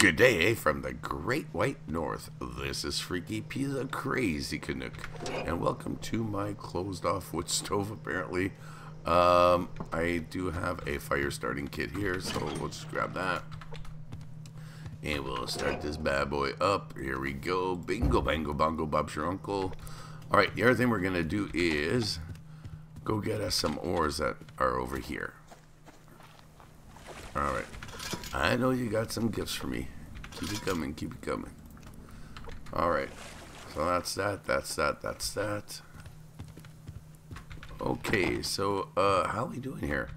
Good day from the Great White North. This is Freaky P the Crazy Canuck, and welcome to my closed off wood stove. Apparently, um, I do have a fire starting kit here, so we'll just grab that. And we'll start this bad boy up. Here we go. Bingo, bango, bongo, Bob's your uncle. Alright, the other thing we're going to do is go get us some ores that are over here. Alright. I know you got some gifts for me. Keep it coming, keep it coming. Alright. So that's that, that's that, that's that. Okay, so uh how are we doing here?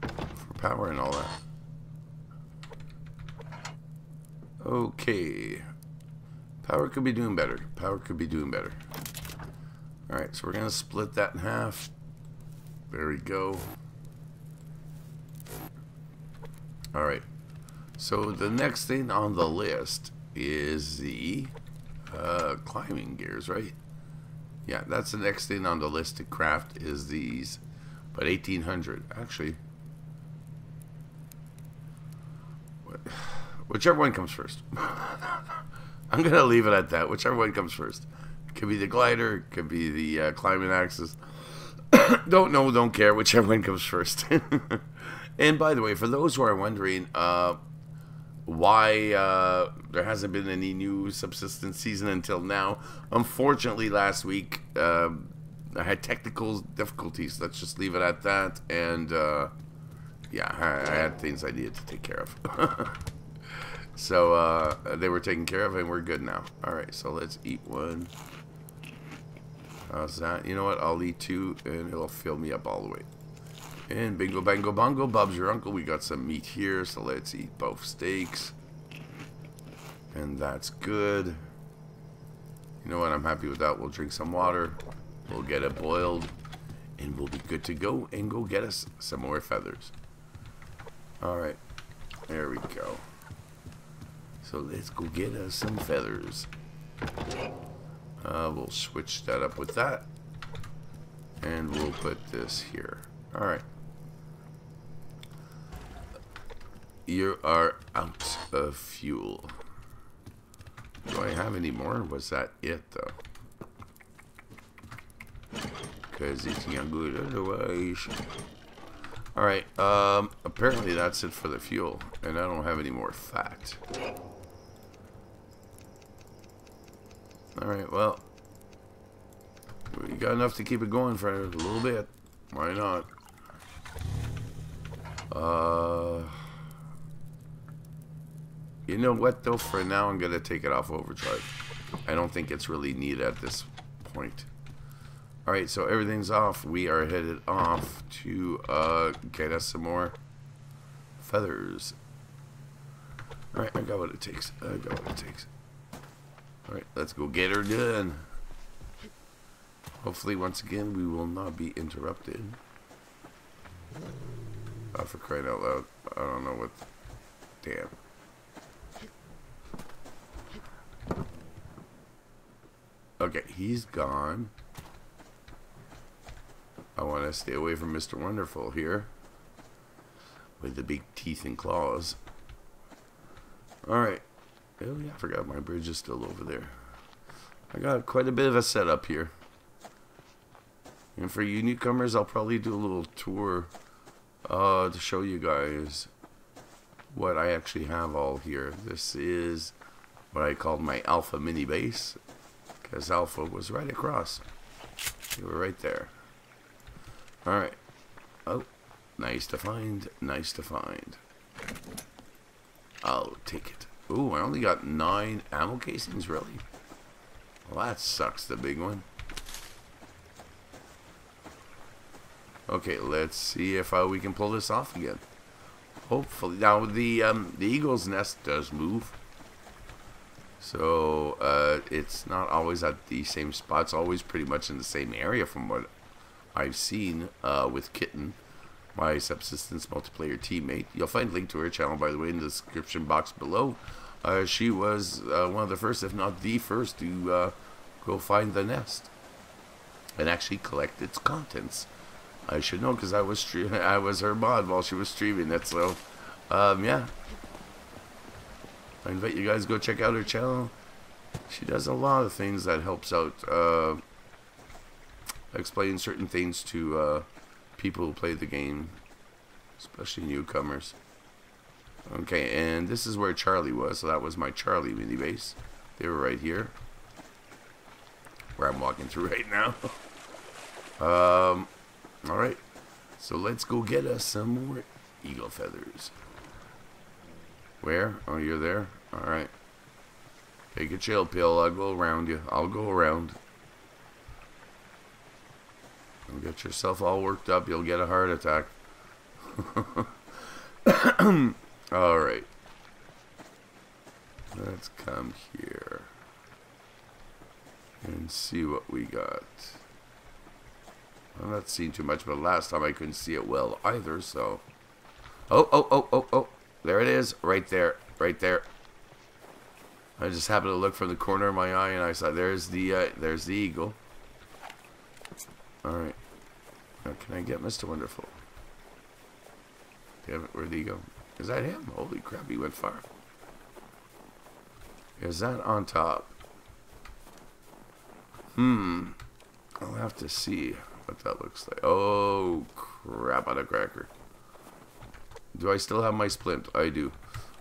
For power and all that. Okay. Power could be doing better. Power could be doing better. Alright, so we're gonna split that in half. There we go. Alright. So the next thing on the list is the uh, climbing gears, right? Yeah, that's the next thing on the list to craft is these. But 1800, actually. Whichever one comes first. I'm going to leave it at that. Whichever one comes first. Could be the glider, could be the uh, climbing axes. don't know, don't care. Whichever one comes first. and by the way, for those who are wondering, uh, why uh, there hasn't been any new subsistence season until now. Unfortunately, last week uh, I had technical difficulties. Let's just leave it at that. And uh, yeah, I, I, had things I needed to take care of. so uh, they were taken care of, and we're good now. All right, so let's eat one. How's that? You know what? I'll eat two, and it'll fill me up all the way. And bingo, bango, bongo, Bob's your uncle. We got some meat here, so let's eat both steaks. And that's good. You know what? I'm happy with that. We'll drink some water. We'll get it boiled. And we'll be good to go and go get us some more feathers. Alright. There we go. So let's go get us some feathers. Uh, we'll switch that up with that. And we'll put this here. Alright. You are out of fuel. Do I have any more? Was that it, though? Because it's not good otherwise. Alright, um, apparently that's it for the fuel. And I don't have any more fat. Alright, well. We got enough to keep it going for a little bit. Why not? Uh... You know what, though? For now, I'm going to take it off overdrive. I don't think it's really needed at this point. Alright, so everything's off. We are headed off to uh, get us some more feathers. Alright, I got what it takes. I got what it takes. Alright, let's go get her done. Hopefully, once again, we will not be interrupted. Oh, for crying out loud. I don't know what... Damn. Okay, he's gone. I want to stay away from Mr. Wonderful here. With the big teeth and claws. Alright. Oh yeah, I forgot my bridge is still over there. I got quite a bit of a setup here. And for you newcomers, I'll probably do a little tour uh, to show you guys what I actually have all here. This is what I called my alpha mini base because alpha was right across. You were right there. Alright. Oh, nice to find. Nice to find. I'll take it. Ooh, I only got nine ammo casings, really? Well, that sucks, the big one. Okay, let's see if uh, we can pull this off again. Hopefully. Now, the, um, the eagle's nest does move. So, uh, it's not always at the same spot. It's always pretty much in the same area from what I've seen uh, with Kitten, my subsistence multiplayer teammate. You'll find a link to her channel, by the way, in the description box below. Uh, she was uh, one of the first, if not the first, to uh, go find the nest and actually collect its contents. I should know because I was I was her mod while she was streaming it. So, um, yeah. I invite you guys to go check out her channel. She does a lot of things that helps out, uh, explain certain things to uh, people who play the game, especially newcomers. Okay, and this is where Charlie was, so that was my Charlie mini base. They were right here, where I'm walking through right now. um, all right, so let's go get us some more eagle feathers. Where? Oh, you're there? Alright. Take a chill pill. I'll go around you. I'll go around. Don't get yourself all worked up. You'll get a heart attack. Alright. Let's come here. And see what we got. I'm not seeing too much, but last time I couldn't see it well either, so... Oh, oh, oh, oh, oh. There it is. Right there. Right there. I just happened to look from the corner of my eye and I saw there's the uh, there's the eagle. Alright. Now can I get Mr. Wonderful? Damn it, where'd he go? Is that him? Holy crap, he went far. Is that on top? Hmm. I'll have to see what that looks like. Oh, crap on a cracker. Do I still have my splint? I do.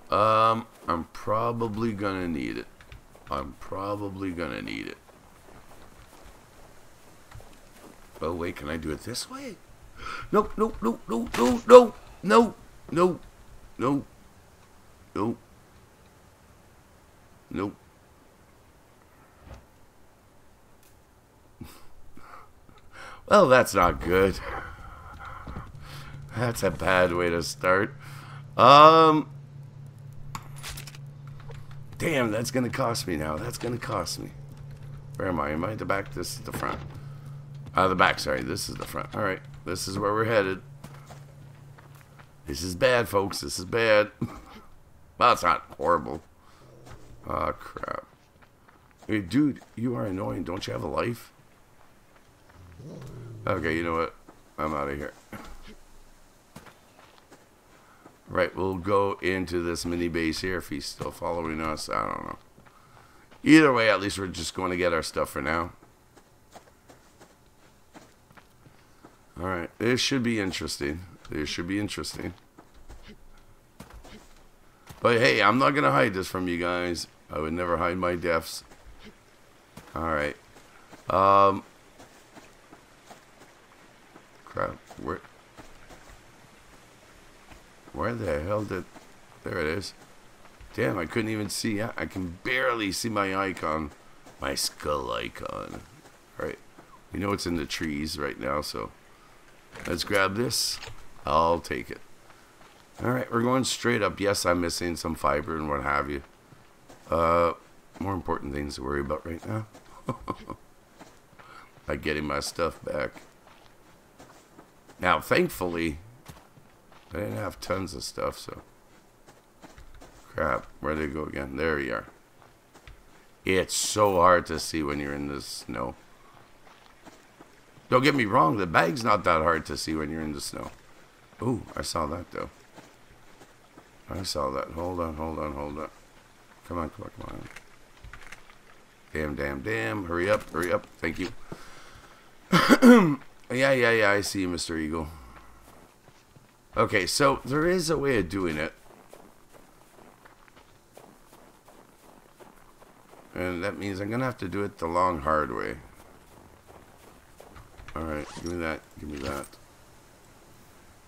Um, I'm probably gonna need it. I'm probably gonna need it. Oh wait, can I do it this way? No, no, no, no, no, no, no, no, no, no, no. well, that's not good. That's a bad way to start. Um. Damn, that's gonna cost me now. That's gonna cost me. Where am I? Am I at the back? This is the front. Uh, the back, sorry. This is the front. Alright. This is where we're headed. This is bad, folks. This is bad. well, it's not horrible. Oh, crap. Hey, dude, you are annoying. Don't you have a life? Okay, you know what? I'm out of here. Right, we'll go into this mini base here if he's still following us. I don't know. Either way, at least we're just going to get our stuff for now. Alright, this should be interesting. This should be interesting. But hey, I'm not going to hide this from you guys. I would never hide my deaths. Alright. Um. Crap. Where... Where the hell did... There it is. Damn, I couldn't even see. I can barely see my icon. My skull icon. Alright. We know it's in the trees right now, so... Let's grab this. I'll take it. Alright, we're going straight up. Yes, I'm missing some fiber and what have you. Uh, more important things to worry about right now. like getting my stuff back. Now, thankfully, I didn't have tons of stuff, so. Crap, where did it go again? There you are. It's so hard to see when you're in the snow. Don't get me wrong, the bag's not that hard to see when you're in the snow. Ooh, I saw that though. I saw that. Hold on, hold on, hold on. Come on, come on, come on. Damn, damn, damn. Hurry up, hurry up. Thank you. yeah, yeah, yeah, I see you, Mr. Eagle. Okay, so there is a way of doing it. And that means I'm going to have to do it the long, hard way. Alright, give me that, give me that.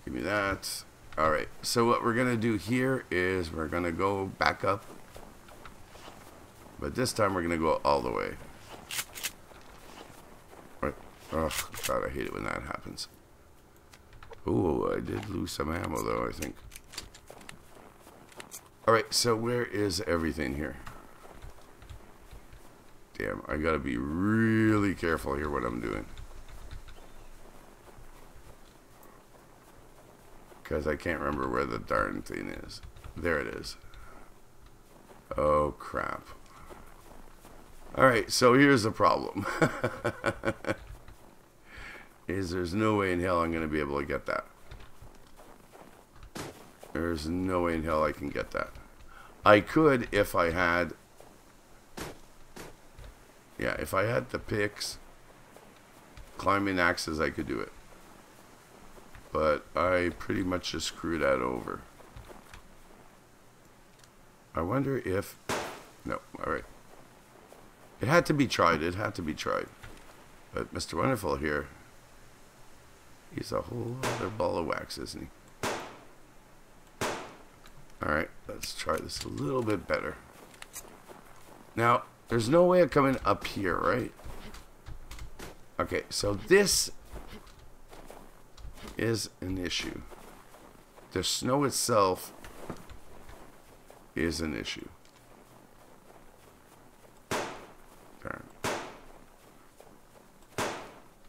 Give me that. Alright, so what we're going to do here is we're going to go back up. But this time we're going to go all the way. Right. Oh, God, I hate it when that happens. Oh, I did lose some ammo though, I think. Alright, so where is everything here? Damn, I gotta be really careful here what I'm doing. Because I can't remember where the darn thing is. There it is. Oh, crap. Alright, so here's the problem. is there's no way in hell I'm going to be able to get that. There's no way in hell I can get that. I could if I had... Yeah, if I had the picks, climbing axes, I could do it. But I pretty much just screwed that over. I wonder if... No, alright. It had to be tried. It had to be tried. But Mr. Wonderful here, he's a whole other ball of wax, isn't he? Alright, let's try this a little bit better. Now, there's no way of coming up here, right? Okay, so this is an issue. The snow itself is an issue.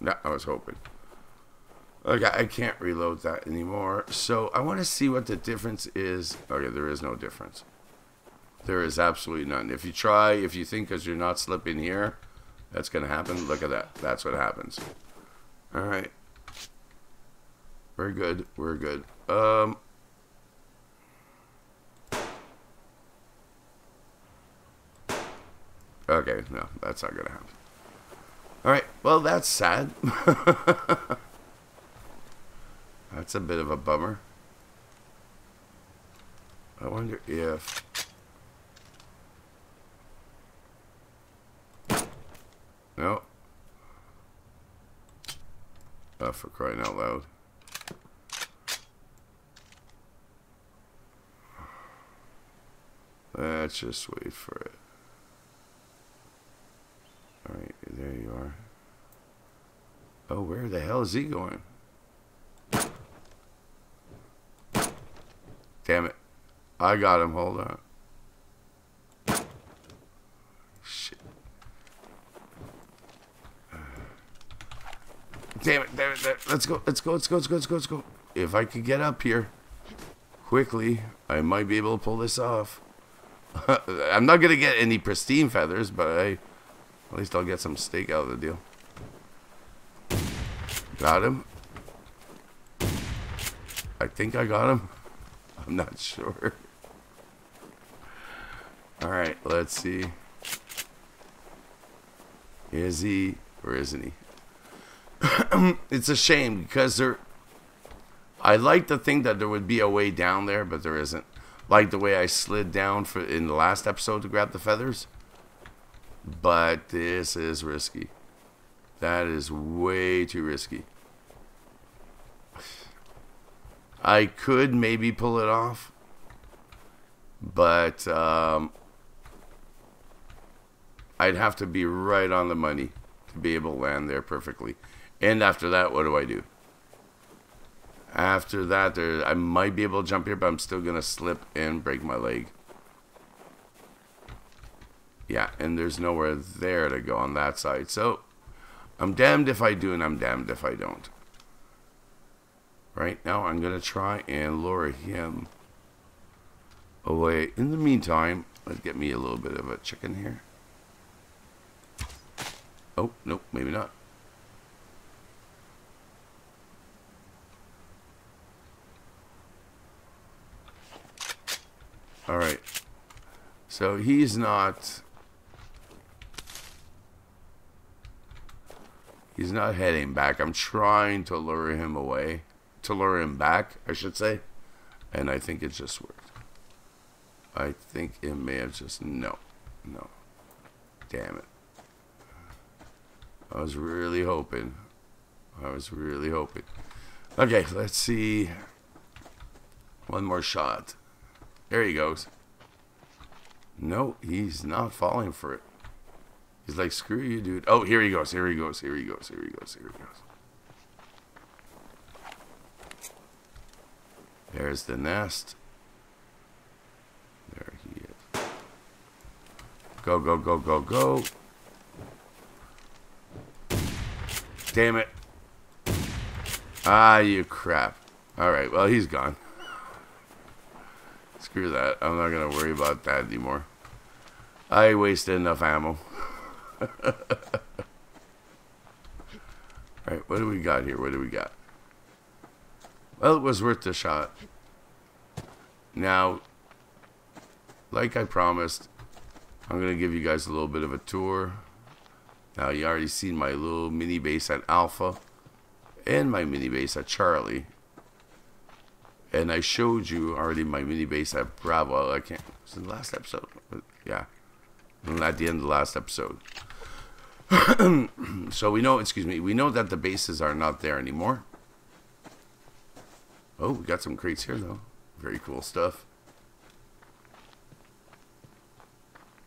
No, I was hoping. Okay, I can't reload that anymore. So I want to see what the difference is. Okay, there is no difference. There is absolutely none. If you try, if you think because you're not slipping here, that's going to happen. Look at that. That's what happens. All right. We're good. We're good. Um, okay, no, that's not going to happen. Alright, well, that's sad. that's a bit of a bummer. I wonder if... No. Oh, for crying out loud. Let's just wait for it. Alright, there you are. Oh, where the hell is he going? Damn it. I got him. Hold on. Shit. Damn it, damn it, damn it. Let's go, let's go, let's go, let's go, let's go, let's go. If I could get up here quickly, I might be able to pull this off. I'm not going to get any pristine feathers, but I at least I'll get some steak out of the deal. Got him. I think I got him. I'm not sure. Alright, let's see. Is he or isn't he? it's a shame because there I like to think that there would be a way down there, but there isn't. Like the way I slid down for in the last episode to grab the feathers. But this is risky. That is way too risky. I could maybe pull it off. But um, I'd have to be right on the money to be able to land there perfectly. And after that, what do I do? After that, there I might be able to jump here, but I'm still going to slip and break my leg. Yeah, and there's nowhere there to go on that side. So, I'm damned if I do and I'm damned if I don't. Right now, I'm going to try and lure him away. In the meantime, let's get me a little bit of a chicken here. Oh, nope, maybe not. All right. So he's not He's not heading back. I'm trying to lure him away. To lure him back, I should say. And I think it just worked. I think it may have just... No. No. Damn it. I was really hoping. I was really hoping. Okay, let's see. One more shot. There he goes. No, he's not falling for it. He's like, screw you, dude. Oh, here he goes. Here he goes. Here he goes. Here he goes. Here he goes. There's the nest. There he is. Go, go, go, go, go. Damn it. Ah, you crap. Alright, well, he's gone. Screw that. I'm not going to worry about that anymore. I wasted enough ammo. Alright, what do we got here? What do we got? Well, it was worth the shot. Now, like I promised, I'm going to give you guys a little bit of a tour. Now, you already seen my little mini base at Alpha and my mini base at Charlie. And I showed you already my mini base at Bravo. I can't, was in the last episode? Yeah. Mm, at the end of the last episode. so we know, excuse me, we know that the bases are not there anymore. Oh, we got some crates here though. Very cool stuff.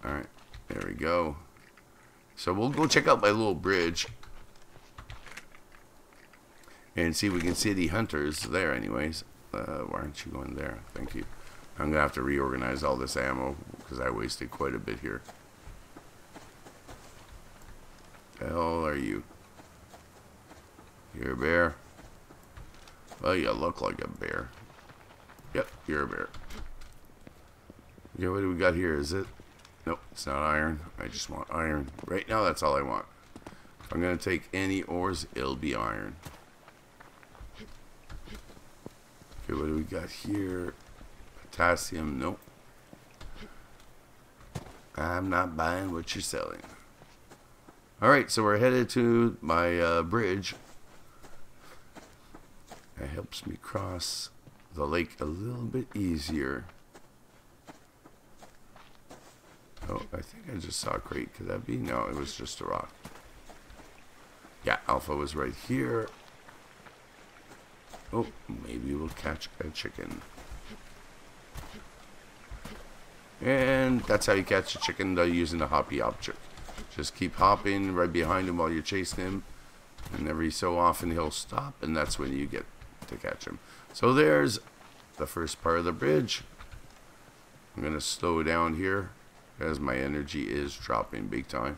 Alright, there we go. So we'll go check out my little bridge. And see if we can see the hunters there anyways. Uh, why aren't you going there? Thank you. I'm going to have to reorganize all this ammo because I wasted quite a bit here. The hell are you? A bear? Well, you look like a bear. Yep, you're a bear. Okay, what do we got here? Is it? Nope, it's not iron. I just want iron. Right now, that's all I want. If I'm going to take any ores, it'll be iron. Okay, what do we got here? Potassium, nope. I'm not buying what you're selling. Alright, so we're headed to my uh, bridge. Helps me cross the lake a little bit easier. Oh, I think I just saw a crate. Could that be? No, it was just a rock. Yeah, Alpha was right here. Oh, maybe we'll catch a chicken. And that's how you catch a chicken by using a hoppy object. Just keep hopping right behind him while you're chasing him. And every so often he'll stop, and that's when you get to catch him. So there's the first part of the bridge. I'm going to slow down here as my energy is dropping big time.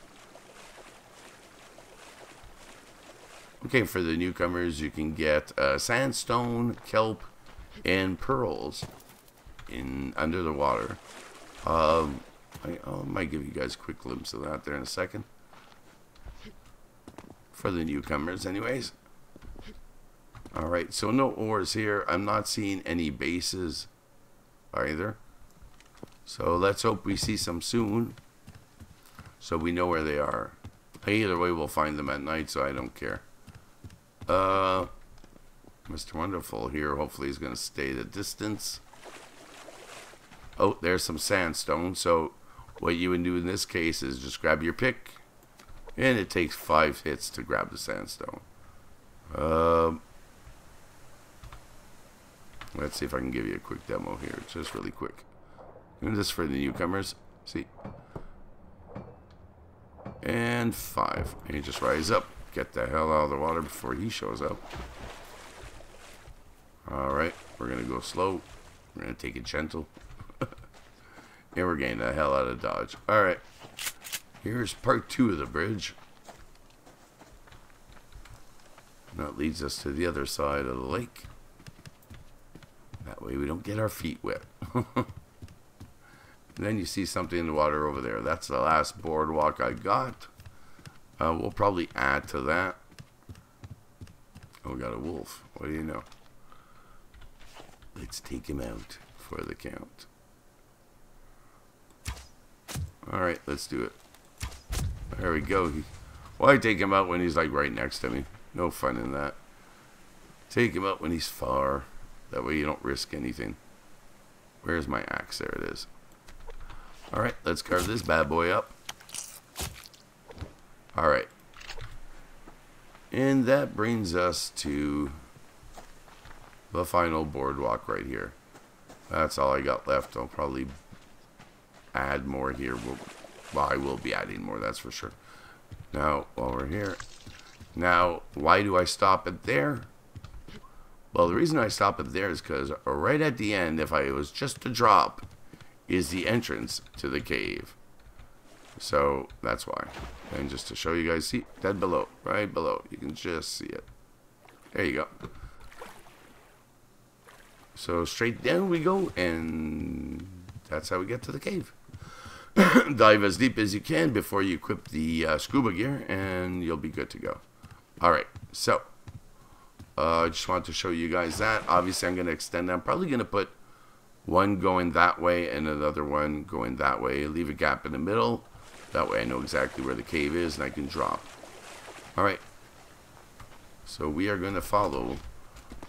Okay, for the newcomers, you can get uh, sandstone, kelp, and pearls in under the water. Um, I, I might give you guys a quick glimpse of that there in a second. For the newcomers, anyways. Alright, so no ores here. I'm not seeing any bases either. So let's hope we see some soon. So we know where they are. Either way, we'll find them at night, so I don't care. Uh, Mr. Wonderful here. Hopefully he's going to stay the distance. Oh, there's some sandstone. So what you would do in this case is just grab your pick. And it takes five hits to grab the sandstone. Um, let's see if I can give you a quick demo here. Just really quick. And this for the newcomers. See? And five. And you just rise up. Get the hell out of the water before he shows up. Alright, we're going to go slow. We're going to take it gentle. and we're getting the hell out of Dodge. Alright, here's part two of the bridge. that leads us to the other side of the lake. Way we don't get our feet wet. then you see something in the water over there. That's the last boardwalk I got. Uh, we'll probably add to that. Oh, we got a wolf. What do you know? Let's take him out for the count. Alright, let's do it. There we go. Why take him out when he's like right next to me? No fun in that. Take him out when he's far. That way you don't risk anything. Where's my axe? There it is. Alright, let's carve this bad boy up. Alright. And that brings us to the final boardwalk right here. That's all I got left. I'll probably add more here. Well, I will be adding more, that's for sure. Now, while we're here. Now, why do I stop it there? Well, the reason I stop it there is because right at the end, if I was just to drop, is the entrance to the cave. So that's why. And just to show you guys, see, dead below, right below. You can just see it. There you go. So straight down we go, and that's how we get to the cave. Dive as deep as you can before you equip the uh, scuba gear, and you'll be good to go. Alright, so, uh, I just wanted to show you guys that. Obviously, I'm going to extend that. I'm probably going to put one going that way and another one going that way. Leave a gap in the middle. That way I know exactly where the cave is and I can drop. Alright. So we are going to follow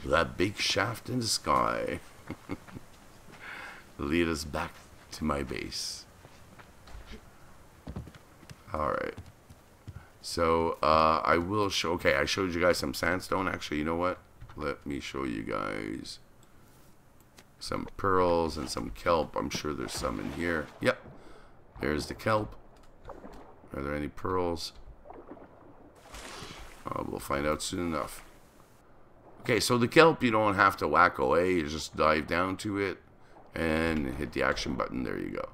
that big shaft in the sky. Lead us back to my base. Alright. So, uh, I will show... Okay, I showed you guys some sandstone. Actually, you know what? Let me show you guys some pearls and some kelp. I'm sure there's some in here. Yep. There's the kelp. Are there any pearls? Uh, we'll find out soon enough. Okay, so the kelp, you don't have to whack away. You just dive down to it and hit the action button. There you go.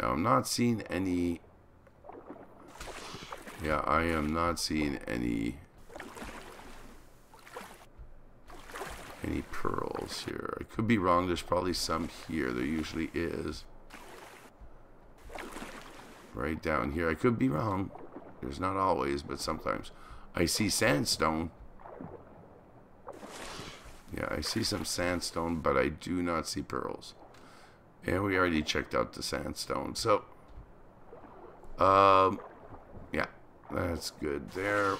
Now, I'm not seeing any... Yeah, I am not seeing any... Any pearls here. I could be wrong. There's probably some here. There usually is. Right down here. I could be wrong. There's not always, but sometimes. I see sandstone. Yeah, I see some sandstone, but I do not see pearls. And we already checked out the sandstone. So, um, that's good there.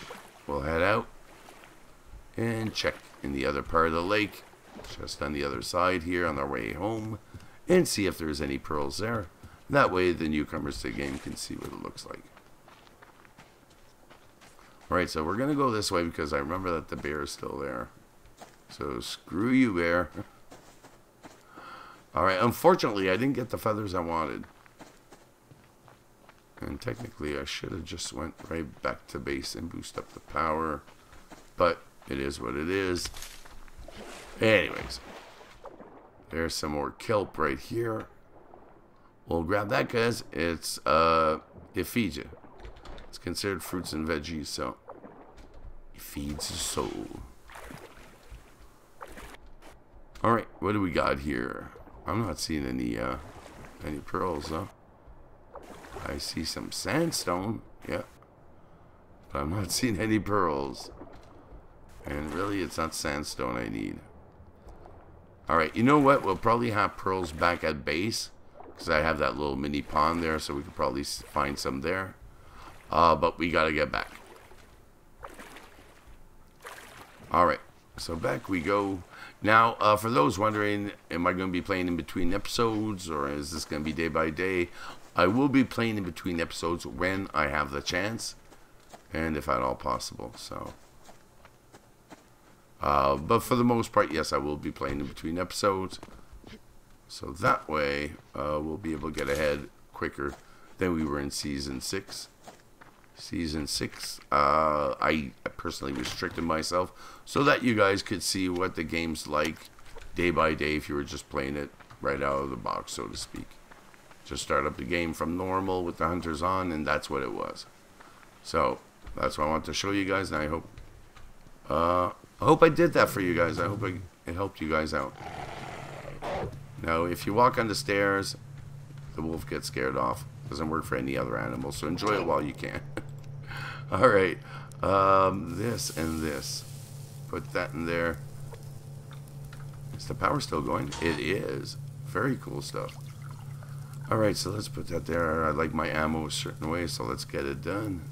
We'll head out and check in the other part of the lake, just on the other side here on our way home, and see if there's any pearls there. That way the newcomers to the game can see what it looks like. Alright, so we're going to go this way because I remember that the bear is still there. So screw you, bear. Alright, unfortunately, I didn't get the feathers I wanted. And technically, I should have just went right back to base and boost up the power. But it is what it is. Anyways. There's some more kelp right here. We'll grab that because it's, uh, it feeds you. It's considered fruits and veggies, so it feeds the soul. Alright, what do we got here? I'm not seeing any, uh, any pearls, though. I see some sandstone, yeah. But I'm not seeing any pearls. And really, it's not sandstone I need. Alright, you know what? We'll probably have pearls back at base. Because I have that little mini pond there, so we could probably find some there. Uh, but we gotta get back. Alright, so back we go. Now, uh, for those wondering, am I going to be playing in between episodes, or is this going to be day by day? I will be playing in between episodes when I have the chance, and if at all possible, so... Uh, but for the most part, yes, I will be playing in between episodes. So that way, uh, we'll be able to get ahead quicker than we were in Season 6. Season 6, uh, I personally restricted myself so that you guys could see what the game's like day by day if you were just playing it right out of the box, so to speak. Just start up the game from normal with the hunters on, and that's what it was. So, that's what I want to show you guys, and I hope uh, I hope I did that for you guys. I hope I, it helped you guys out. Now, if you walk on the stairs, the wolf gets scared off. Doesn't work for any other animal, so enjoy it while you can. Alright, um, this and this. Put that in there. Is the power still going? It is. Very cool stuff. Alright, so let's put that there. I like my ammo a certain way, so let's get it done.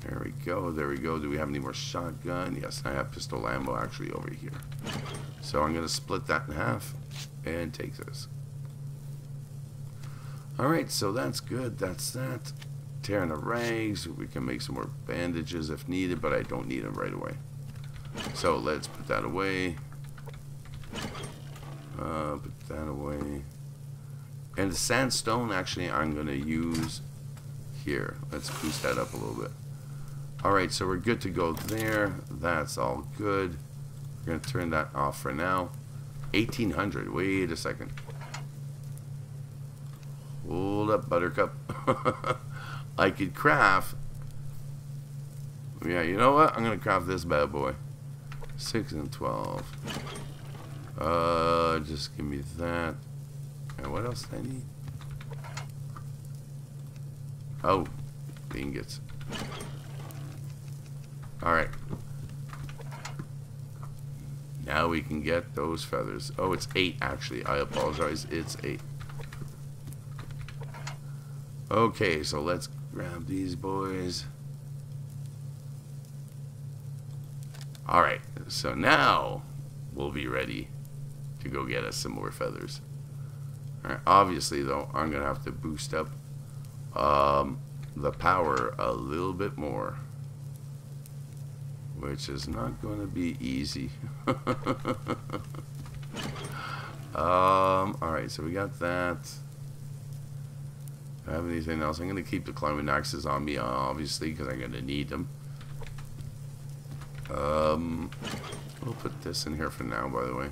There we go, there we go. Do we have any more shotgun? Yes, I have pistol ammo actually over here. So I'm going to split that in half and take this. Alright, so that's good. That's that. Tearing the rags. We can make some more bandages if needed, but I don't need them right away. So let's put that away. Uh, put that away. And the sandstone, actually, I'm going to use here. Let's boost that up a little bit. Alright, so we're good to go there. That's all good. We're going to turn that off for now. 1800. Wait a second. Hold up, Buttercup. I could craft. Yeah, you know what? I'm going to craft this bad boy. 6 and 12. Uh, just give me that. What else do I need? Oh, ingots. Alright. Now we can get those feathers. Oh, it's eight, actually. I apologize. It's eight. Okay, so let's grab these boys. Alright, so now we'll be ready to go get us some more feathers. Alright, obviously, though, I'm going to have to boost up um, the power a little bit more. Which is not going to be easy. um, Alright, so we got that. I have anything else? I'm going to keep the climbing axes on me, obviously, because I'm going to need them. Um, we'll put this in here for now, by the way.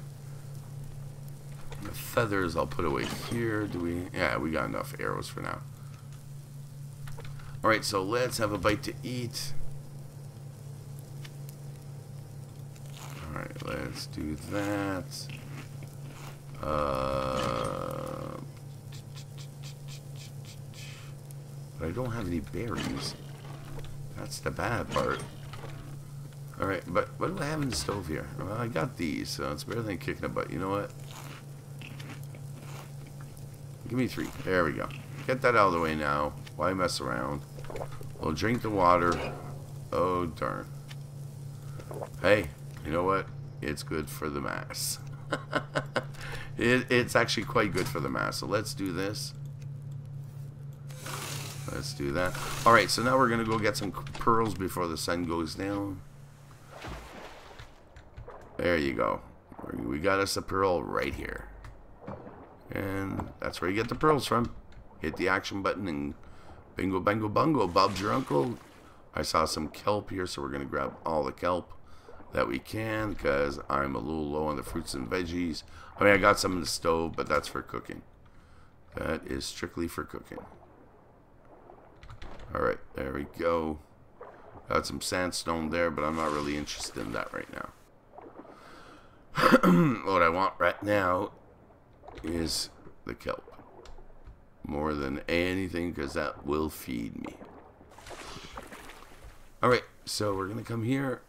The feathers I'll put away here. Do we? Yeah, we got enough arrows for now. Alright, so let's have a bite to eat. Alright, let's do that. Uh, but I don't have any berries. That's the bad part. Alright, but what do I have in the stove here? Well, I got these, so it's better than kicking a butt. You know what? Give me three. There we go. Get that out of the way now. Why mess around? We'll drink the water. Oh, darn. Hey, you know what? It's good for the mass. it, it's actually quite good for the mass. So let's do this. Let's do that. Alright, so now we're going to go get some pearls before the sun goes down. There you go. We got us a pearl right here. And that's where you get the pearls from. Hit the action button and Bingo, bango, bungo. Bob's your uncle. I saw some kelp here, so we're going to grab all the kelp that we can because I'm a little low on the fruits and veggies. I mean, I got some in the stove, but that's for cooking. That is strictly for cooking. Alright, there we go. Got some sandstone there, but I'm not really interested in that right now. what I want right now is the kelp more than anything because that will feed me. Alright, so we're going to come here.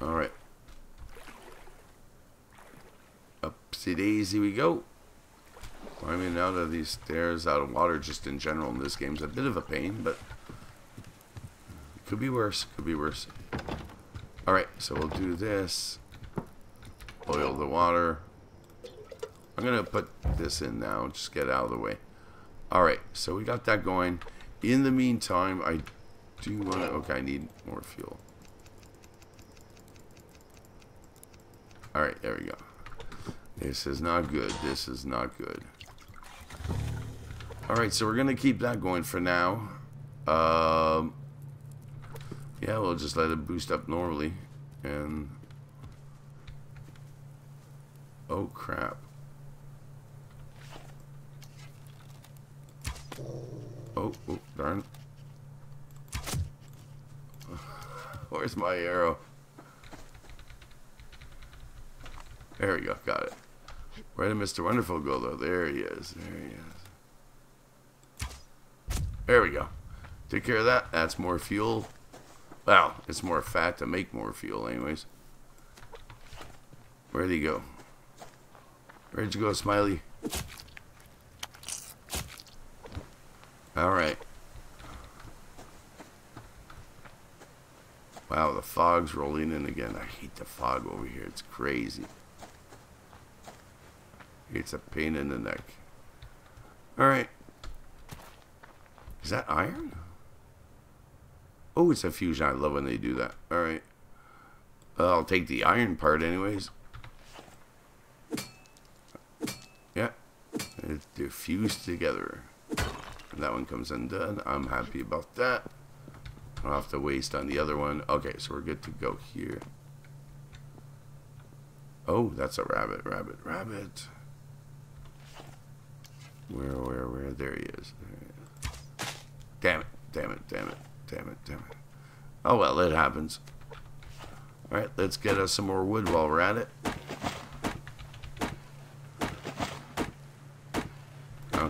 Alright. Upsy daisy we go. Climbing out of these stairs, out of water just in general in this game is a bit of a pain, but could be worse, could be worse. Alright, so we'll do this. Boil the water. I'm going to put this in now, just get out of the way. Alright, so we got that going. In the meantime, I do want to... Okay, I need more fuel. Alright, there we go. This is not good. This is not good. Alright, so we're going to keep that going for now. Um, yeah, we'll just let it boost up normally. And... Oh, crap. Oh, oh, darn. Where's my arrow? There we go, got it. Where did Mr. Wonderful go, though? There he is. There he is. There we go. Take care of that. That's more fuel. Well, it's more fat to make more fuel, anyways. Where'd he go? Where'd you go, Smiley? Alright. Wow, the fog's rolling in again. I hate the fog over here. It's crazy. It's a pain in the neck. Alright. Is that iron? Oh, it's a fusion. I love when they do that. Alright. Well, I'll take the iron part anyways. Yeah. They're together. And that one comes undone. I'm happy about that. I don't have to waste on the other one. Okay, so we're good to go here. Oh, that's a rabbit, rabbit, rabbit. Where, where, where? There he is. There he is. Damn it, damn it, damn it, damn it, damn it. Oh well, it happens. Alright, let's get us some more wood while we're at it.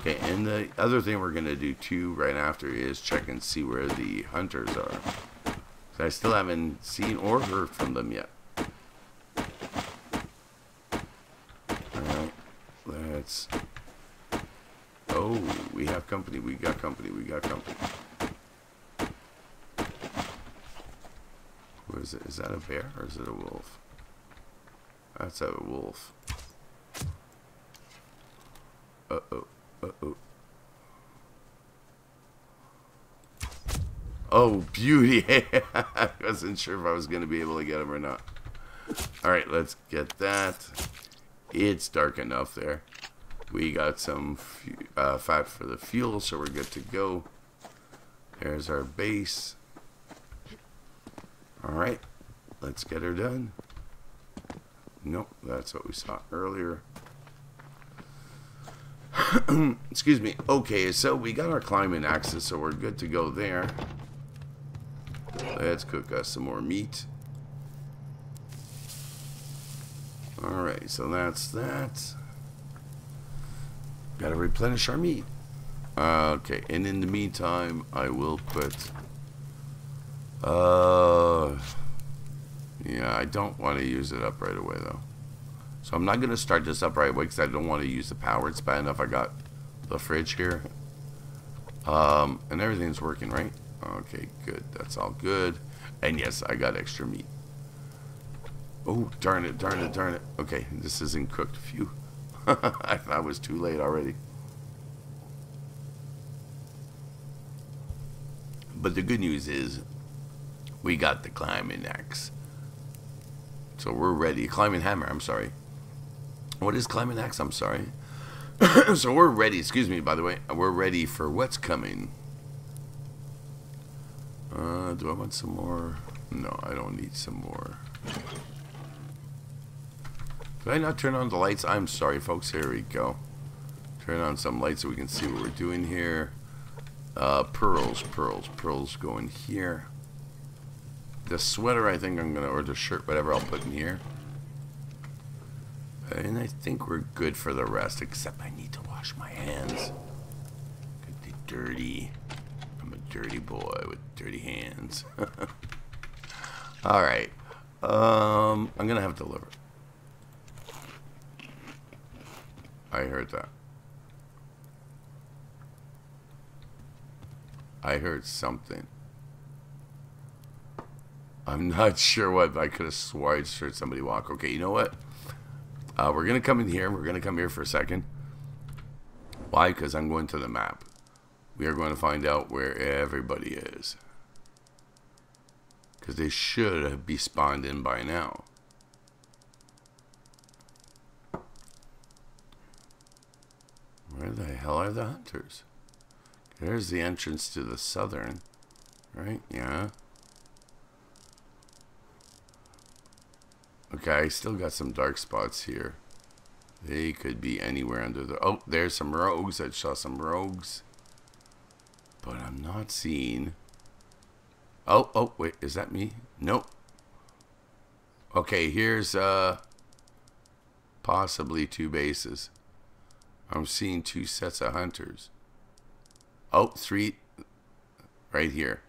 Okay, and the other thing we're going to do too right after is check and see where the hunters are. I still haven't seen or heard from them yet. Alright, let's... Oh, we have company, we got company, we got company. What is it? Is that a bear or is it a wolf? That's a wolf. Uh-oh. Oh, beauty. I wasn't sure if I was going to be able to get him or not. All right, let's get that. It's dark enough there. We got some uh, fat for the fuel, so we're good to go. There's our base. All right, let's get her done. Nope, that's what we saw earlier. Excuse me. Okay, so we got our climbing axes, so we're good to go there. Let's cook us some more meat. Alright, so that's that. Gotta replenish our meat. Uh, okay, and in the meantime, I will put... Uh, yeah, I don't want to use it up right away, though. So I'm not going to start this up right away because I don't want to use the power. It's bad enough I got the fridge here. Um, and everything's working, right? Okay, good. That's all good. And yes, I got extra meat. Oh, darn it, darn it, darn it. Okay, this isn't cooked. Phew. I thought it was too late already. But the good news is we got the climbing axe. So we're ready. Climbing hammer, I'm sorry. What is climbing axe? I'm sorry. so we're ready. Excuse me, by the way. We're ready for what's coming. Uh, do I want some more? No, I don't need some more. Did I not turn on the lights? I'm sorry, folks. Here we go. Turn on some lights so we can see what we're doing here. Uh, pearls, pearls, pearls go in here. The sweater, I think I'm going to, or the shirt, whatever, I'll put in here. And I think we're good for the rest, except I need to wash my hands. Could be dirty dirty boy with dirty hands. Alright. Um, I'm going to have to deliver. I heard that. I heard something. I'm not sure what, but I could have swore I heard somebody walk. Okay, you know what? Uh, we're going to come in here. We're going to come here for a second. Why? Because I'm going to the map we are going to find out where everybody is. Because they should be spawned in by now. Where the hell are the hunters? There's the entrance to the southern, right? Yeah. Okay, I still got some dark spots here. They could be anywhere under the... Oh, there's some rogues. I saw some rogues. But I'm not seeing... Oh, oh, wait, is that me? Nope. Okay, here's uh, possibly two bases. I'm seeing two sets of hunters. Oh, three right here.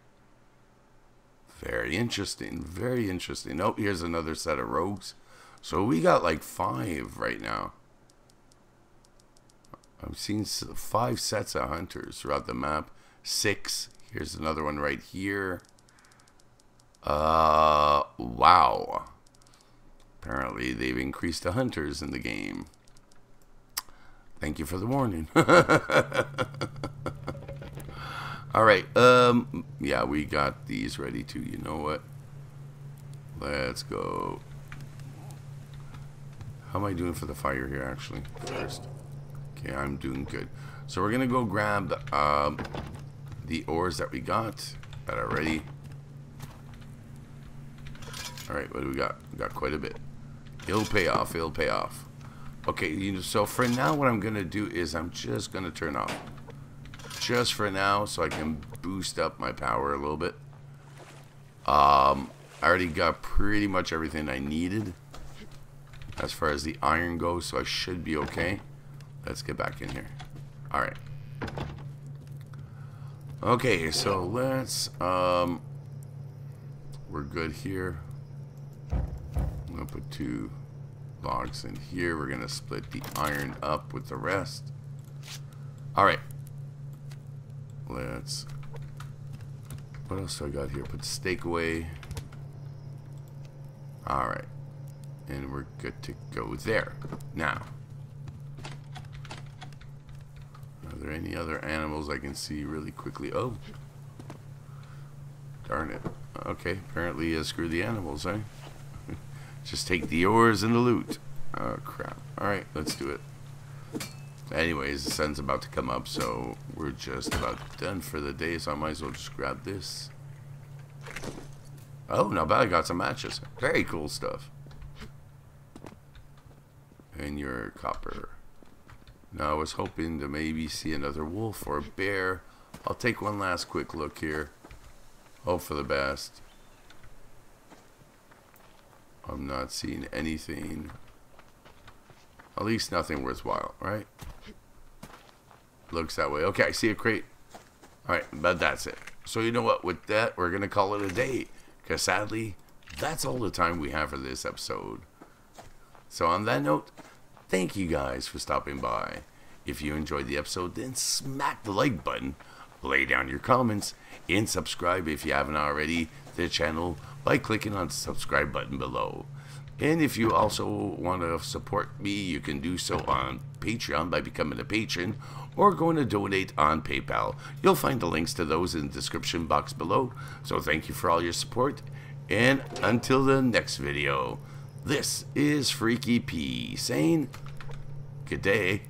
Very interesting. Very interesting. Oh, here's another set of rogues. So we got like five right now. I'm seeing five sets of hunters throughout the map six. Here's another one right here. Uh, wow. Apparently they've increased the hunters in the game. Thank you for the warning. All right. Um. Yeah, we got these ready too. You know what? Let's go. How am I doing for the fire here, actually? First. Okay, I'm doing good. So we're going to go grab the um, the ores that we got that are ready. Alright, what do we got? We got quite a bit. It'll pay off, it'll pay off. Okay, you know, so for now what I'm going to do is I'm just going to turn off. Just for now, so I can boost up my power a little bit. Um, I already got pretty much everything I needed as far as the iron goes, so I should be okay. Let's get back in here. Alright. Okay, so let's, um, we're good here. I'm going to put two logs in here. We're going to split the iron up with the rest. Alright. Let's... What else do I got here? Put steak away. Alright. And we're good to go there. Now. Are there any other animals I can see really quickly? Oh. Darn it. Okay, apparently uh, screw the animals, eh? Just take the ores and the loot. Oh, crap. Alright, let's do it. Anyways, the sun's about to come up, so we're just about done for the day, so I might as well just grab this. Oh, not bad. I got some matches. Very cool stuff. And your copper. Now, I was hoping to maybe see another wolf or a bear. I'll take one last quick look here. Hope for the best. I'm not seeing anything. At least nothing worthwhile, right? Looks that way. Okay, I see a crate. Alright, but that's it. So you know what? With that, we're going to call it a day. Because sadly, that's all the time we have for this episode. So on that note, thank you guys for stopping by. If you enjoyed the episode, then smack the like button, lay down your comments, and subscribe if you haven't already to the channel by clicking on the subscribe button below. And if you also want to support me, you can do so on Patreon by becoming a patron or going to donate on PayPal. You'll find the links to those in the description box below. So thank you for all your support. And until the next video, this is Freaky P saying good day.